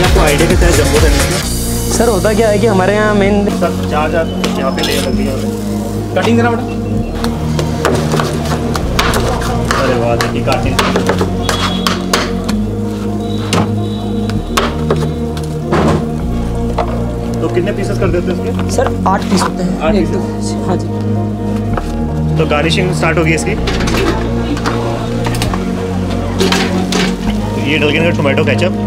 क्या आपको आइडिया कैसा है जम्बो रहने का। सर होता क्या है कि हमारे यहाँ मेन सर जहाँ जहाँ यहाँ पे लेयर लगी दिया कटिंग देना बेटा। अरे वाह देखिए काटिंग तो कितने पीसेस कर देते हैं इसके? सर आठ पीस होते हैं। आठ एक पीस हाँ जी। तो गार्निशिंग स्टार्ट होगी इसकी। ये डल गया टोमेटो केचप